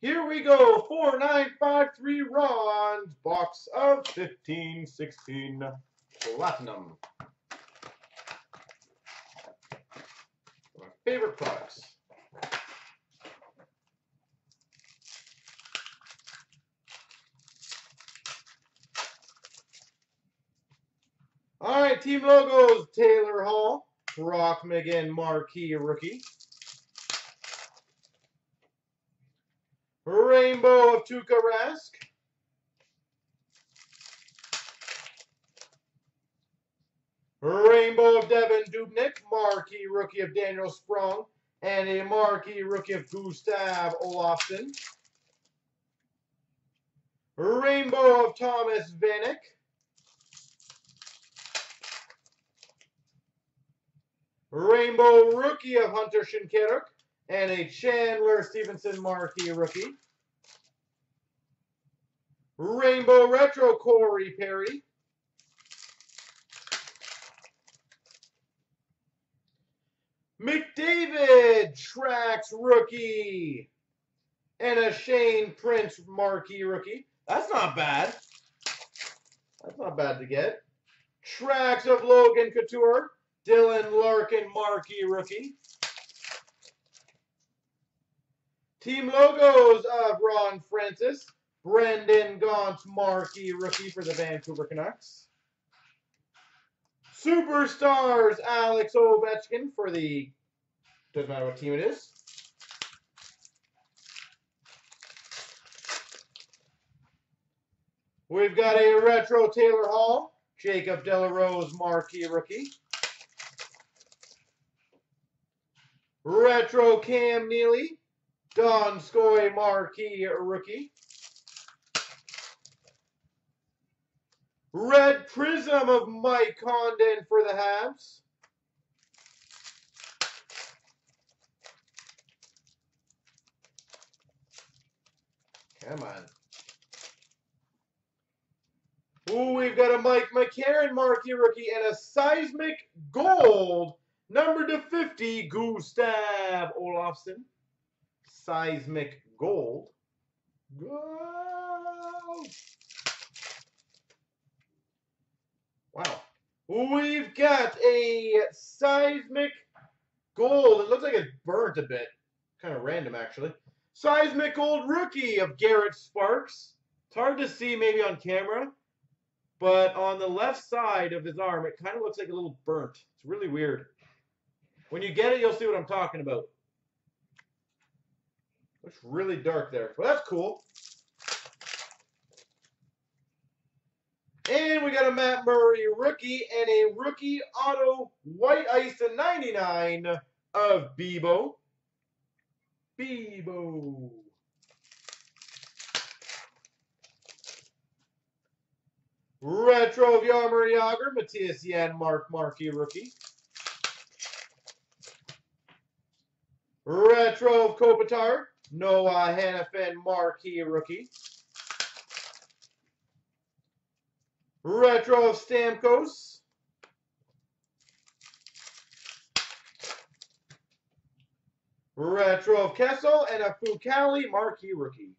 Here we go. 4953 Ron's box of 1516 Platinum. My favorite products. All right, team logos, Taylor Hall, Brock McGinn, Marquee Rookie. Rainbow of Tuukka Rask. Rainbow of Devan Dubnyk, marquee rookie of Daniel Sprong. and a marquee rookie of Gustav Olofsson. Rainbow of Thomas Vanek. Rainbow rookie of Hunter Shinkaruk and a Chandler Stephenson marquee rookie. Rainbow Retro Corey Perry. McDavid Tracks rookie. And a Shane Prince marquee rookie. That's not bad. That's not bad to get. Tracks of Logan Couture. Dylan Larkin marquee rookie. Team logos of Ron Francis. Brendan Gaunce marquee rookie for the Vancouver Canucks. Superstars Alex Ovechkin for the, doesn't matter what team it is. We've got a retro Taylor Hall, Jacob de la Rose marquee rookie. Retro Cam Neely, Donskoy marquee rookie. Red Prism of Mike Condon for the Habs. Come on. Ooh, we've got a Mike McCarron marquee rookie and a seismic gold number to 50 Gustav Olofsson. Seismic gold. Gold. Wow. We've got a seismic gold. It looks like it's burnt a bit. Kind of random, actually. Seismic gold rookie of Garrett Sparks. It's hard to see maybe on camera, but on the left side of his arm, it kind of looks like a little burnt. It's really weird. When you get it, you'll see what I'm talking about. Looks really dark there. But that's cool. And we got a Matt Murray rookie and a rookie auto white ice to 99 of Bibeau. Bibeau. Retro of Jaromir Matthias Yan, Mark Markey rookie. Retro of Kopitar, Noah Hanifin marquee rookie. Retro of Stamkos. Retro of Kessel and a Fucale marquee rookie.